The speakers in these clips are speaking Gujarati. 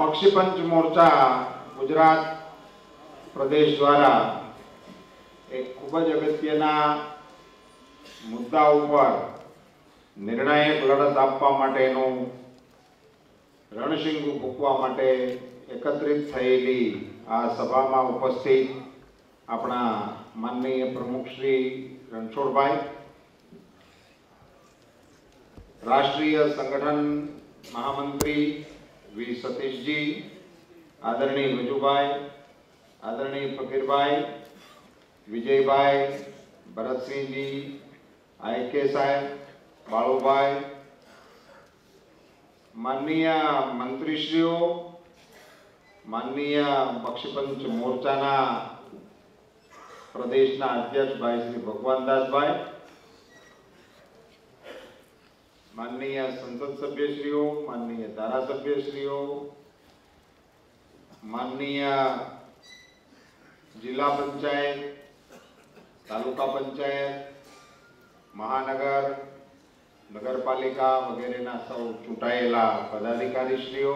પક્ષીપંચ મોરચા ગુજરાત પ્રદેશ દ્વારા એક ખૂબ જ અગત્યના મુદ્દા ઉપર નિર્ણાયક લડત આપવા માટેનું રણશીંગુ ફૂંકવા માટે એકત્રિત થયેલી આ સભામાં ઉપસ્થિત આપણા માનનીય પ્રમુખ શ્રી રણછોડભાઈ, રાષ્ટ્રીય સંગઠન મહામંત્રી વી સતીશજી, આદરણીય વિજુભાઈ, આદરણીય ફકીરભાઈ, વિજયભાઈ, ભરતસિંહજી આઈકે સાહેબ, બાળુભાઈ, માનનીય મંત્રીશ્રીઓ, માનનીય પક્ષપંચ મોરચાના પ્રદેશના અધ્યક્ષ ભાઈ શ્રી ભગવાનદાસભાઈ માનનીય સંસદ સભ્યશ્રીઓ, માનનીય ધારાસભ્યશ્રીઓ, માનનીય જિલ્લા પંચાયત, તાલુકા પંચાયત, મહાનગર, નગરપાલિકા વગેરેના સૌ ચૂંટાયેલા પદાધિકારીશ્રીઓ,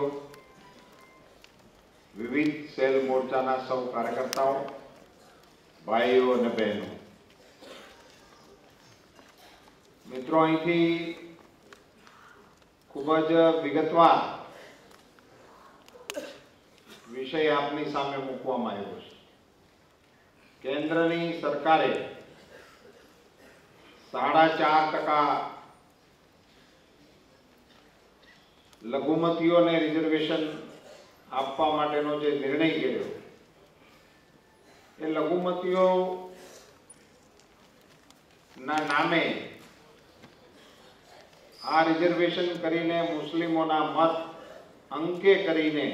વિવિધ સેલ મોરચાના સૌ કાર્યકર્તાઓ, ભાઈઓ અને બહેનો. મિત્રો, અહીંથી ખૂબ જ વિગતવાર વિષય આપની સામે મૂકવામાં આવ્યો છે. કેન્દ્રની સરકારે સાડા ચાર ટકા લઘુમતીઓને રિઝર્વેશન આપવા માટેનો જે નિર્ણય કર્યો, એ લઘુમતીઓ ના નામે આ રિઝર્વેશન કરીને મુસ્લિમોના મત અંકે કરીને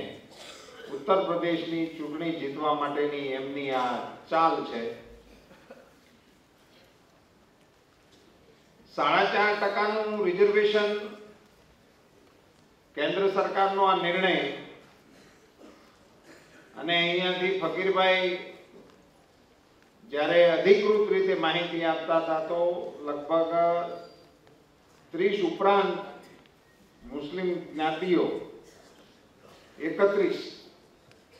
ઉત્તર પ્રદેશની ચૂંટણી જીતવા માટેની એમની આ ચાલ છે. સાડા ચાર ટકાનું રિઝર્વેશન કેન્દ્ર સરકારનો આ નિર્ણય અને અહીંયાથી ફકીરભાઈ જ્યારે અધિકૃત રીતે માહિતી આપતા હતા તો લગભગ ત્રીસ ઉપરાંત મુસ્લિમ જ્ઞાતિઓ, એકત્રીસ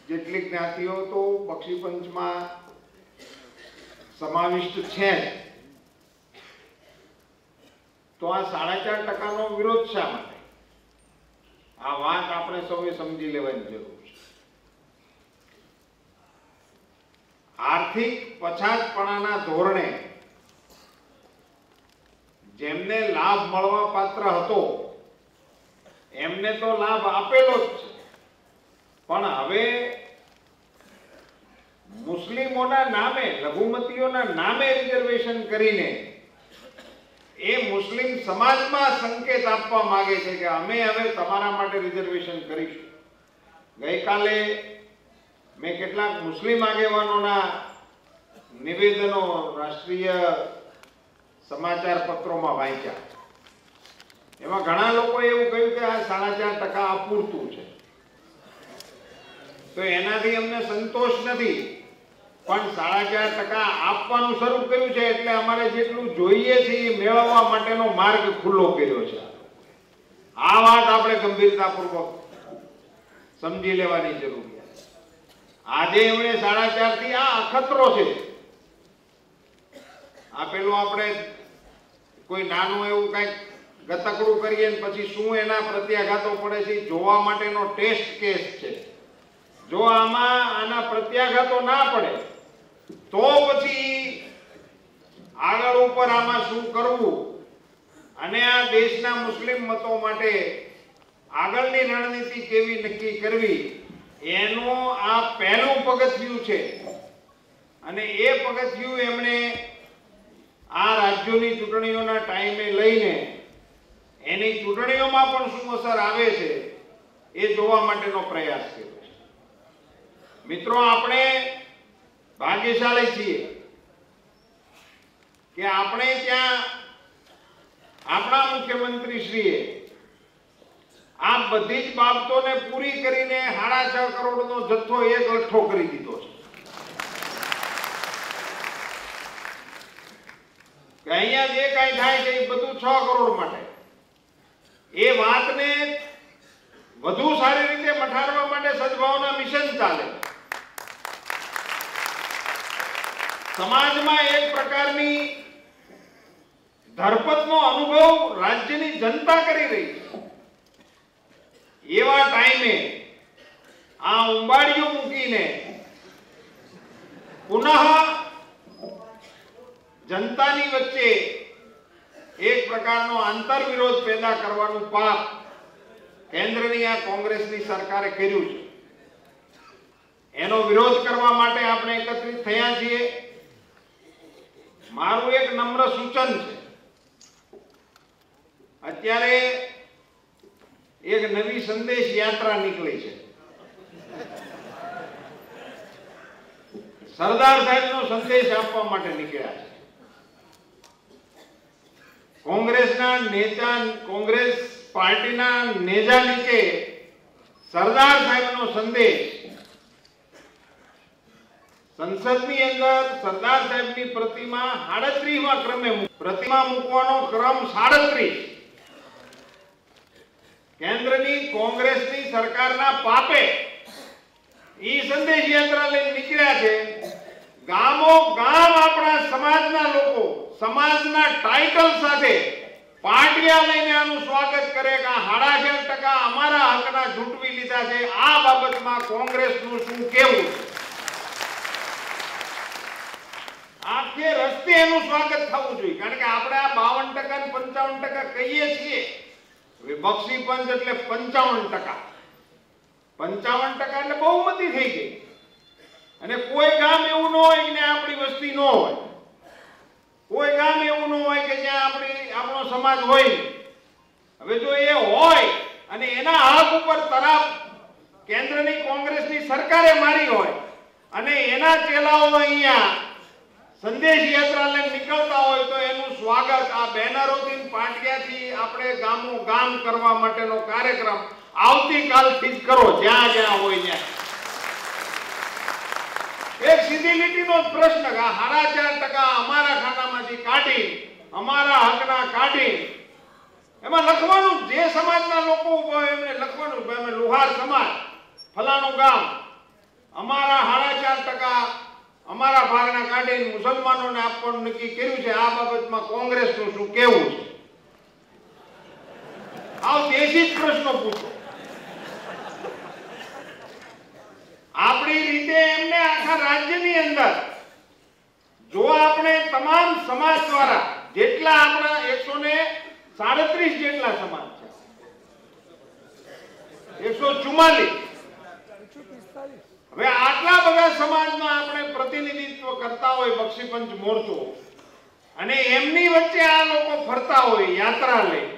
જેટલી જ્ઞાતિઓ તો બક્ષીપંચમાં સમાવિષ્ટ છે તો આ સાડા ચાર ટકાનો વિરોધ શા માટે? આ વાત આપણે સૌએ સમજી લેવાની જરૂર છે. આર્થિક પછાતપણાના ધોરણે જેમને લાભ મળવા પાત્ર હતો, એમને તો લાભ આપેલો જ છે. પણ હવે મુસ્લિમોના નામે, લઘુમતીઓના નામે રિઝર્વેશન કરીને એ મુસ્લિમ સમાજમાં સંકેત આપવા માંગે છે કે અમે હવે તમારા માટે રિઝર્વેશન કરીશું. ગઈકાલે મેં કેટલાક મુસ્લિમ આગેવાનોના નિવેદનો, રાષ્ટ્રીય સમાચાર પત્રોમાં વાંચ્યા. એમાં ઘણા લોકોએ એવું કહ્યું કે આ સાડા ચાર ટકા અપૂરતું છે. તો એનાથી અમને સંતોષ નથી. પણ સાડા ચાર ટકા આપવાનું શરૂ કર્યું છે એટલે અમારે જેટલું જોઈએ છે એ મેળવવા માટેનો માર્ગ ખુલ્લો કર્યો છે. આ વાત આપણે ગંભીરતાપૂર્વક સમજી લેવાની જરૂરિયાત આજે એમણે સાડા ચારથી આ અખતરો છે. આ આપણે કોઈ નાનું એવું કંઈક ગતકડું કરીએ ને પછી શું એના પ્રત્યાઘાતો પડે છે જોવા માટેનો ટેસ્ટ કેસ છે. જો આમાં આના પ્રત્યાઘાતો ના પડે, તો પછી આગળ ઉપર આમાં શું કરવું? અને આ દેશના મુસ્લિમ મતો માટે આગળની રણનીતિ કેવી નક્કી કરવી? એનું આ પહેલું પગથિયું છે. અને એ પગથિયું એમણે આ રાજ્યોની ચૂંટણીઓના ટાઈમે લઈને એની ચૂંટણીઓમાં પણ શું અસર આવે છે એ જોવા માટેનો પ્રયાસ છે. મિત્રો, આપણે ભાગ્યશાળી છીએ કે આપણે ત્યાં આપણા મુખ્યમંત્રી શ્રીએ આ બધી જ બાબતોને પૂરી કરીને સાડા છ કરોડનો જથ્થો એક અઠ્ઠો કરી દીધો છે. કે અહીંયા જે કાંઈ થાય છે એ બધું છ કરોડ માટે. એ વાતને વધુ સારી રીતે મઠારવા માટે સદભાવના મિશન ચાલે. સમાજમાં એક પ્રકારની ધરપતનો અનુભવ રાજ્યની જનતા કરી રહી છે. એવા ટાઈમે આ ઉંબાડીઓ મૂકીને પુનઃ જનતાની વચ્ચે એક પ્રકારનો આંતરવિરોધ પેદા કરવાનું પાપ કેન્દ્રની આ કોંગ્રેસની સરકારે કર્યું છે. એનો વિરોધ કરવા માટે આપણે એકત્રિત થયા છીએ. મારું એક નમ્ર સૂચન છે. અત્યારે એક નવી સંદેશ યાત્રા નીકળી છે. સરદાર સાહેબનો સંદેશ આપવા માટે નીકળ્યા છે. કોંગ્રેસના નેતા, કોંગ્રેસ પાર્ટીના નેજા નીચે સરદાર સાહેબનો સંદેશ. સંસદની અંદર સરદાર સાહેબની પ્રતિમા સાડત્રીસમાં ક્રમે પ્રતિમા મૂકવાનો ક્રમ સાડત્રીસ. કેન્દ્રની કોંગ્રેસની સરકારના પાપે ઈ સંદેશ યાત્રા લઈને નીકળ્યા છે. ગામો ગામ આપણા સમાજના લોકો, સમાજના ટાઇટલ સાથે પાટિયા લઈને આનું સ્વાગત કરે કે સાડા ટકા અમારા હકના ઝૂંટવી લીધા છે. આ બાબતમાં કોંગ્રેસનું શું કેવું આખે રસ્તે એનું સ્વાગત થવું જોઈએ. કારણ કે આપણે આ બાવન ટકા પંચાવન ટકા કહીએ છીએ. પંચ એટલે પંચાવન ટકા. પંચાવન ટકા એટલે બહુમતી થઈ ગઈ. અને કોઈ ગામ એવું ન હોય કે આપણી વસ્તી ન હોય. કોઈ ગામ એવું ન હોય કે જ્યાં આપણી, આપણો સમાજ હોય. હવે જો એ હોય અને એના હક ઉપર તરાપ કેન્દ્રની કોંગ્રેસની સરકારે મારી હોય અને એના ચેલાઓ અહીંયા સંદેશ યાત્રાલય નીકળતા હોય તો એનું સ્વાગત આ બેનરોથી પાંડિયાથી આપણે ગામો ગામ કરવા માટેનો કાર્યક્રમ આવતીકાલથી જ કરો, જ્યાં જ્યાં હોય ત્યાં. એક સીધી જ પ્રશ્ન કે સાડા ચાર ટકા અમારા ખાતામાંથી કાઢી, અમારા હકના કાઢી. એમાં લખવાનું જે સમાજના લોકો હોય એમને લખવાનું અમે લુહાર સમાજ ફલાનું ગામ. અમારા સાડા ચાર ટકા અમારા ભાગના કાઢીને મુસલમાનોને આપવાનું નક્કી કર્યું છે. આ બાબતમાં કોંગ્રેસનું શું કેવું છે? આવ દેશી જ પ્રશ્નો પૂછો. આપણી રીતે એમને આખા રાજ્યની અંદર, જો આપણે તમામ સમાજ દ્વારા જેટલા આપણા એકસો ને સાડત્રીસ જેટલા સમાજ છે, એકસો ચુમ્માલીસ. હવે આટલા બધા સમાજમાં આપણે પ્રતિનિધિત્વ કરતા હોય બક્ષીપંચ મોરચો, અને એમની વચ્ચે આ લોકો ફરતા હોય યાત્રા લઈ,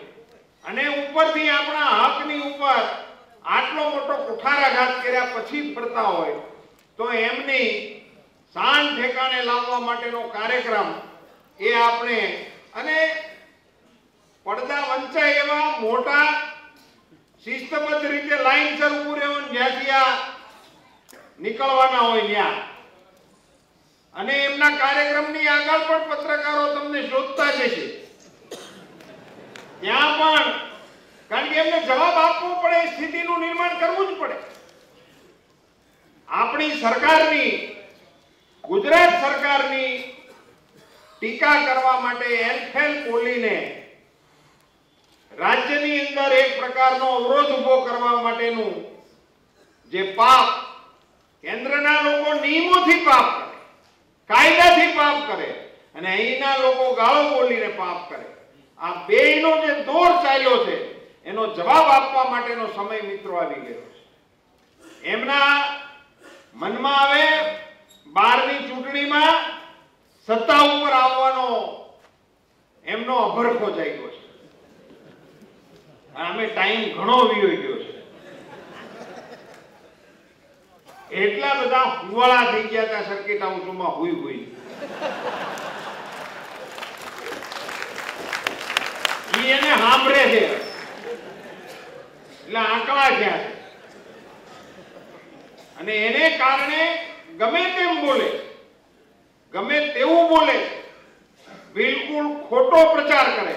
અને ઉપરથી આપણા હકની ઉપર આટલો મોટો કુઠારાઘાત કર્યા પછી ફરતા હોય, તો એમની શાન ઠેકાણે લાવવા માટેનો કાર્યક્રમ એ આપણે અને પડદા વંચાય એવા મોટા શિસ્તબદ્ધ રીતે લાઈનસર ઉભું રહેવાનું જ્યાંથી આ નીકળવાના હોય ત્યાં. અને એમના કાર્યક્રમની આગળ પણ પત્રકારો તમને શોધતા જશે ત્યાં પણ કારણ કે એમને જવાબ આપવો પડે, એ સ્થિતિનું નિર્માણ કરવું જ પડે. આપણી સરકારની, ગુજરાત સરકારની ટીકા કરવા માટે એલફેલ બોલીને રાજ્યની અંદર એક પ્રકારનો અવરોધ ઊભો કરવા માટેનું જે પાપ, કેન્દ્રના લોકો નિયમોથી પાપ કરે, કાયદાથી પાપ કરે અને અહીંના લોકો ગાળો બોલીને પાપ કરે. આ બેયનો જે દોર ચાલ્યો છે એનો જવાબ આપવા માટેનો સમય મિત્રો આવી ગયો છે. એમના મનમાં આવે બારની ચૂંટણીમાં સત્તા ઉપર આવવાનો એમનો અભરખો જાગ્યો છે. અમે ટાઈમ ઘણો વિયો ગયો છે. એટલા બધા હુવાળા થઈ ગયા હતા સર્કિટ હાઉસોમાં હુઈ હુઈ. એને સાંભળે છે. એટલે આંકડા છે. અને એને કારણે ગમે તેમ બોલે. ગમે તેવું બોલે. બિલકુલ ખોટો પ્રચાર કરે.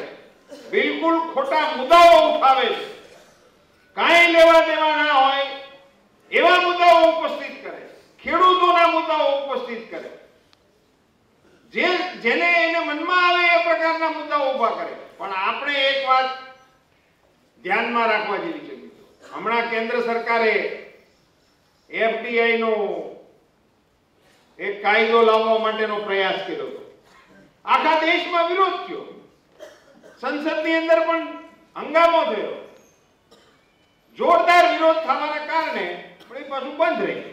બિલકુલ ખોટા મુદ્દાઓ ઉઠાવે. કાંઈ લેવા દેવા ના હોય, એવા મુદ્દાઓ ઉપસ્થિત કરે. ખેડૂતોના મુદ્દાઓ ઉપસ્થિત કરે. જે, જેને એને મનમાં આવે એ પ્રકારના મુદ્દાઓ ઊભા કરે. પણ આપણે એક વાત ધ્યાનમાં રાખવા જેવી છે. હમણાં કેન્દ્ર સરકારે એફડીઆઈ નો એક કાયદો લાવવા માટેનો પ્રયાસ કર્યો હતો. આખા દેશમાં વિરોધ થયો. સંસદની અંદર પણ હંગામો થયો. જોરદાર વિરોધ થવાના કારણે પણ એ પાછું બંધ રહી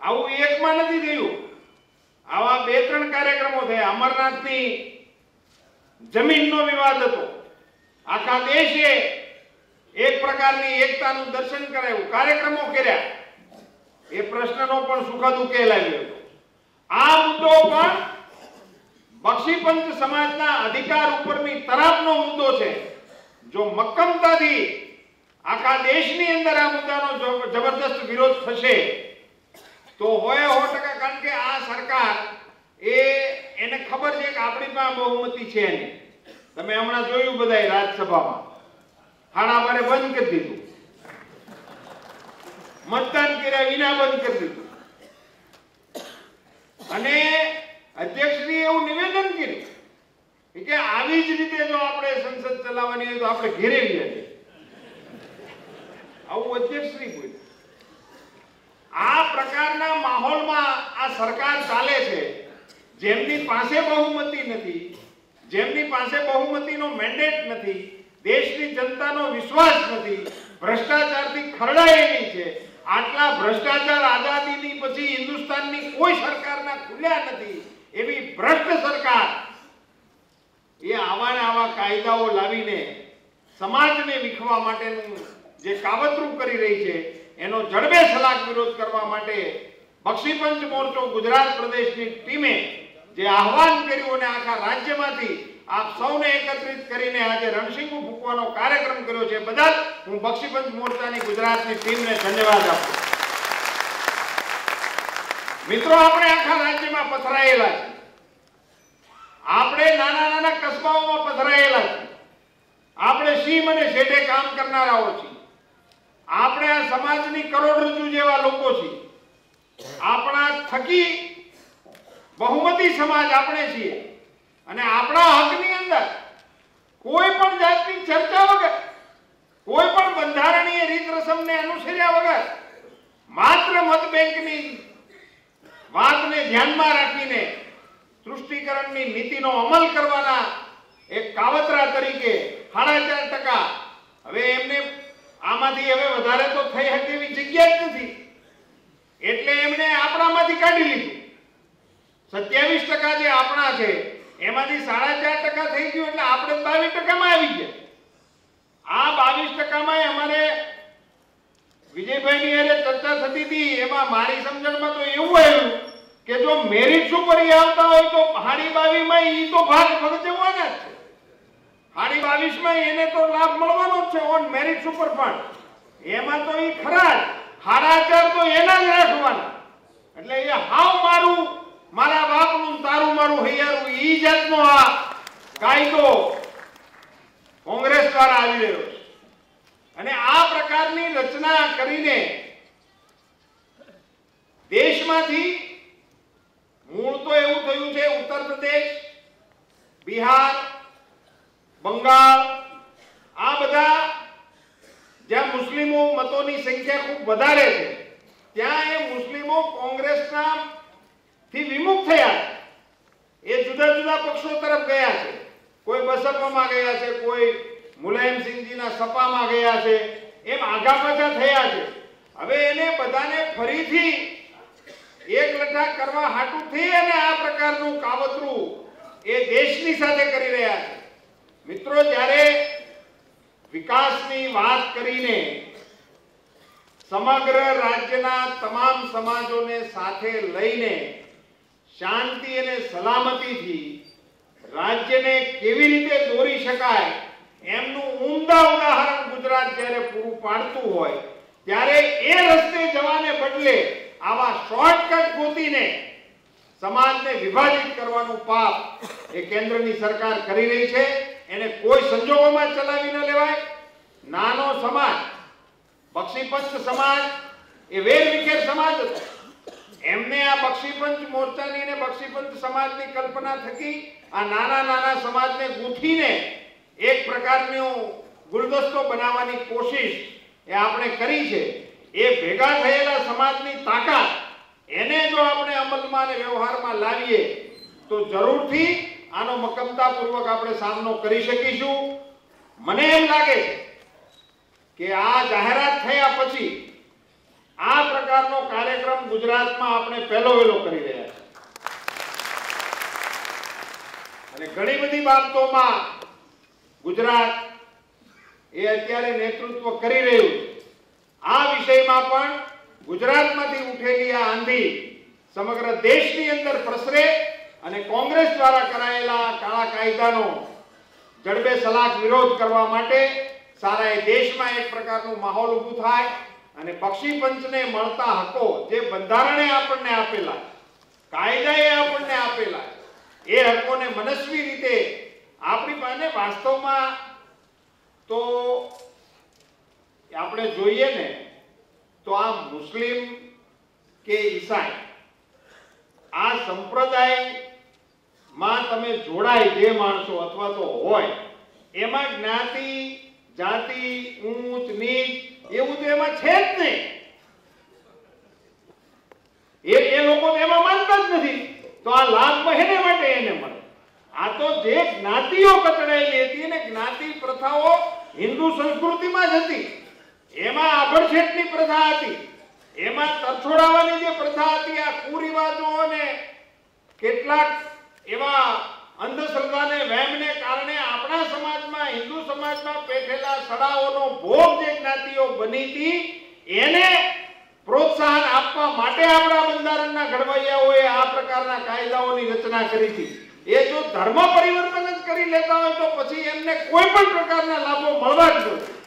આવું એકમાં નથી થયું. આવા બે ત્રણ કાર્યક્રમો થયા. અમરનાથની જમીનનો વિવાદ હતો. આખા દેશે એક પ્રકારની એકતાનું દર્શન કરાયું, કાર્યક્રમો કર્યા. એ પ્રશ્નનો પણ સુખદ ઉકેલ આવ્યો આ મુદ્દો પણ બક્ષીપંચ સમાજના અધિકાર ઉપરની તરફનો મુદ્દો છે. જો મક્કમતાથી આખા દેશની અંદર આ મુદ્દાનો જબરદસ્ત વિરોધ થશે, તો હોય હો ટકા, કારણ કે આ સરકાર એ, એને ખબર છે કે આપણી પાસે બહુમતી છે નહીં. તમે હમણાં જોયું બધાય રાજ્યસભામાં. હાણા મારે બંધ કરી દીધું. મતદાન કર્યા વિના બંધ કરી દીધું. અને અધ્યક્ષશ્રીએ એવું નિવેદન કર્યું કે આવી જ રીતે જો આપણે સંસદ ચલાવવાની હોય તો આપણે ઘેરે જઈએ. આવું અધ્યક્ષશ્રી બોલ્યા. આ પ્રકારના માહોલમાં આ સરકાર ચાલે છે. જેમની પાસે બહુમતી નથી, જેમની પાસે બહુમતીનો મેન્ડેટ નથી દેશની જનતાનો વિશ્વાસ નથી. ભ્રષ્ટાચારથી ખરડાયેલી છે. આટલા ભ્રષ્ટાચાર આઝાદીની પછી હિન્દુસ્તાનની કોઈ સરકારના ખુલ્યા નથી. એવી ભ્રષ્ટ સરકાર એ આવા ને આવા કાયદાઓ લાવીને સમાજને વિખવા માટેનું જે કાવતરું કરી રહી છે, એનો જડબે સલાક વિરોધ કરવા માટે બક્ષીપંચ મોરચો ગુજરાત પ્રદેશની ટીમે જે આહવાન કર્યું અને આખા રાજ્યમાંથી આપ સૌને એકત્રિત કરીને આજે રણસિંગુ ફૂંકવાનો કાર્યક્રમ કર્યો છે. બધા હું બક્ષીપંચ મોરચાની ગુજરાતની ટીમને ધન્યવાદ આપું મિત્રો, આપણે આખા રાજ્યમાં પથરાયેલા છે. આપણે નાના નાના કસ્બાઓમાં પથરાયેલા છે. આપણે સિંહ અને શેઠે કામ કરનારાઓ છીએ. આપણે આ સમાજની કરોડરજ્જુ જેવા લોકો છીએ. આપણા થકી બહુમતી સમાજ આપણે છીએ. અને આપણા હકની અંદર કોઈ પણ જાતની ચર્ચા વગર, કોઈ પણ બંધારણીય રીત રસમને અનુસર્યા વગર માત્ર મત બેંકની વાતને ધ્યાનમાં રાખીને તૃષ્ટિકરણની નીતિનો અમલ કરવાના એક કાવતરા તરીકે સાડા ચાર ટકા હવે એમને આમાંથી હવે વધારે તો થઈ શકે એવી જગ્યા જ નથી. એટલે એમણે આપણામાંથી કાઢી લીધું. સત્યાવીસ ટકા જે આપણા છે એમાંથી સાડા ચાર ટકા થઈ ગયું એટલે આપણે બાવીસ ટકામાં આવી ગયા. આ બાવીસ ટકામાં અમારે વિજયભાઈની અરે ચર્ચા થતી હતી, એમાં મારી સમજણમાં તો એવું આવ્યું કે જો મેરિટ સુપર આવતા હોય તો હાડી બાવીમાં એ તો ભાગ ભજવવાના જ છે. હાડી બાવીસમાં એને તો લાભ મળવાનો જ છે ઓન મેરિટ સુપર પણ એમાં તો એ ખરા હાડા ચાર તો એના જ રાખવાના. એટલે એ હાવ મારું મારા બાપનું તારું મારું હૈયારું ઈ જાતનો આ કાયદો કોંગ્રેસ દ્વારા આવી રહ્યો છે. અને આ પ્રકારની રચના કરીને દેશમાંથી મૂળ તો એવું થયું છે ઉત્તર પ્રદેશ, બિહાર, બંગાળ, આ બધા જ્યાં મુસ્લિમો મતોની સંખ્યા ખૂબ વધારે છે, ત્યાં એ મુસ્લિમો કોંગ્રેસના થી વિમુખ થયા એ જુદા જુદા પક્ષો તરફ ગયા છે. કોઈ બસપામાં ગયા છે, કોઈ મુલાયમસિંહજીના સપામાં ગયા છે. એમ આગા પાછા થયા છે. હવે એને બધાને ફરીથી એક લઠા કરવા હાટું થઈ અને આ પ્રકારનું કાવતરું એ દેશની સાથે કરી રહ્યા છે. મિત્રો, જ્યારે વિકાસની વાત કરીને સમગ્ર રાજ્યના તમામ સમાજોને સાથે લઈને શાંતિ અને સલામતીથી રાજ્યને કેવી રીતે દોરી શકાય એમનું ઉમદા ઉદાહરણ ગુજરાત જ્યારે પૂરું પાડતું હોય, ત્યારે એ રસ્તે જવાને બદલે આવા શોર્ટકટ ગોતીને સમાજને વિભાજિત કરવાનું પાપ એ કેન્દ્રની સરકાર કરી રહી છે. એને કોઈ સંજોગોમાં ચલાવી ન લેવાય. નાનો સમાજ બક્ષીપંચ સમાજ, એ વેર વિખેર સમાજ હતો. એમને આ બક્ષીપંચ મોરચાની ને બક્ષીપંચ સમાજની કલ્પના થકી આ નાના નાના સમાજને ગૂંથીને એક પ્રકારનો ગુલદસ્તો બનાવવાની કોશિશ એ આપણે કરી છે. એ ભેગા થયેલા સમાજની તાકાત એને જો આપણે અમલમાં અને વ્યવહારમાં લાવીએ, તો જરૂરથી આનો મક્કમતાપૂર્વક આપણે સામનો કરી શકીશું. મને એમ લાગે છે કે આ જાહેરાત થયા પછી આ પ્રકારનો કાર્યક્રમ ગુજરાતમાં આપણે પહેલો વહેલો કરી રહ્યા છીએ. અને ઘણી બધી બાબતોમાં ગુજરાત એ અત્યારે નેતૃત્વ કરી રહ્યું આ વિષયમાં પણ ગુજરાતમાંથી ઉઠેલી આ આંધી સમગ્ર દેશની અંદર પ્રસરે અને કોંગ્રેસ દ્વારા કરાયેલા કાળા કાયદાનો જડબે સલાક વિરોધ કરવા માટે સારા એ દેશમાં એક પ્રકારનું માહોલ ઊભું થાય અને પક્ષી પંચને મળતા હકો જે બંધારણે આપણને આપેલા, કાયદાએ આપણને આપેલા, એ હકોને મનસ્વી રીતે આપણી પાસે વાસ્તવમાં તો આપણે જોઈએ ને, તો આ મુસ્લિમ કે ઈસાઈ, આ સંપ્રદાયમાં તમે જોડાય જે માણસો અથવા તો હોય, એમાં જ્ઞાતિ, જાતિ, ઊંચ, નીચ એવું તો એમાં છે જ નહીં. એ એ લોકો એમાં માનતા જ નથી. તો આ લાભ મહેને માટે એને મળે. આ તો જે જ્ઞાતિઓ કચડાયેલી હતી ને જ્ઞાતિ પ્રથાઓ હિન્દુ સંસ્કૃતિમાં જ હતી. એમાં આભડછેટની પ્રથા હતી. એમાં તરછોડાવાની જે પ્રથા હતી, આ કુરિવાજો અને કેટલાક એવા અંધશ્રદ્ધાને વહેમને કારણે આપણા સમાજમાં, હિન્દુ સમાજમાં પેઠેલા સડાઓનો ભોગ જે જ્ઞાતિઓ બની હતી, એને પ્રોત્સાહન આપવા માટે આપણા બંધારણના ઘડવૈયાઓએ આ પ્રકારના કાયદાઓની રચના કરી હતી. એ જો ધર્મ પરિવર્તન જ કરી લેતા હોય તો પછી એમને કોઈ પણ પ્રકારના લાભો મળવા જ જોઈએ.